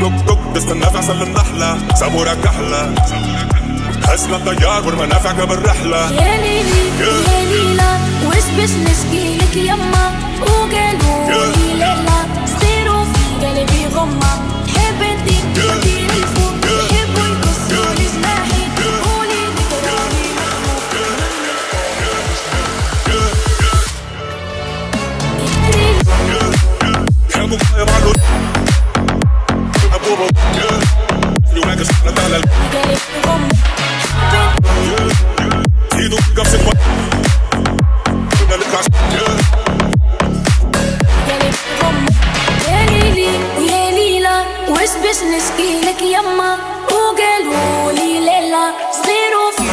توك توك تستنى في عسل النحلة سابورة كحلة حسنا الطيار والمنافع قبل رحلة يا ليلي يا ليلى وش بش نشكي لك يما وش بش نشكي لك يما وقالوا لي ليلى صغيروا في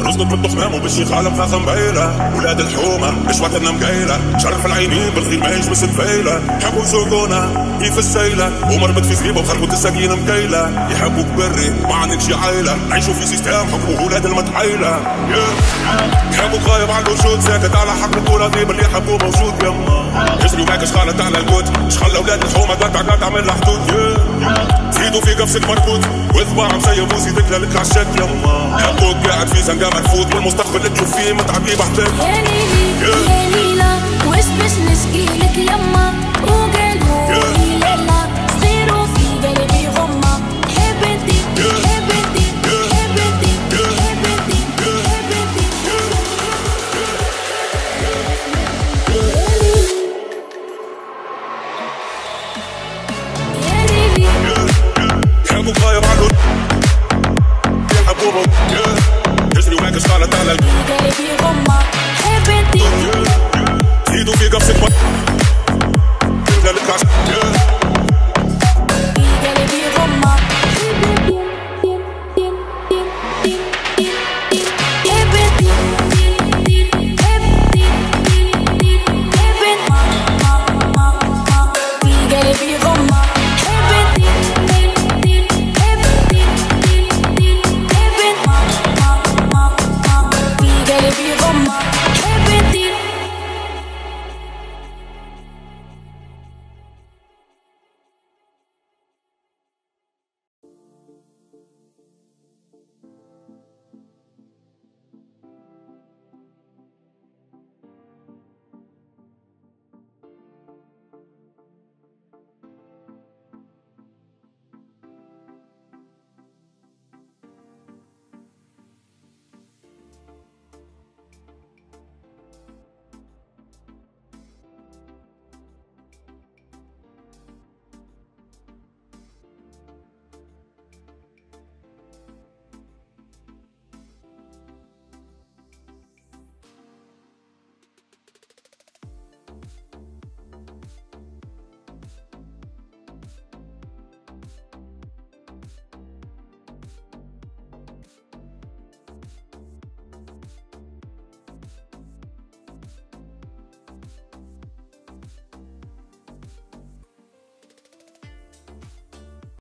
ميلة رزق بالضخمام وبالشيخ عالم فاخ مبيلة ولاد الحومة مش وقتنا مقيلة. شرف العينين بالخير ما يجمس الفيلة. يحبوا يسوقونا كيف السيلة. ومربط في زريبة وخربط السكينة مكيلة يحبوك بري ما عندك شي عيلة. عيشوا في سيستم حكموا ولاد المتحيلة. Yeah. يحبوك غايب عن الوجود ساكت على حق الكورة ذيب اللي يحبوه موجود. يما يجري وماك شخالة على القوت شخل أولاد الحومة قطع قطع من الحدود. زيدوا في قفصك مربوط واذبع مسيب وزيدك لك عالشك يما قاعد في زنقة مرفوض والمستقبل اللي تشوف فيه متعبي بحثك يا ليلي يا ليلى وش بش نشكي لك يما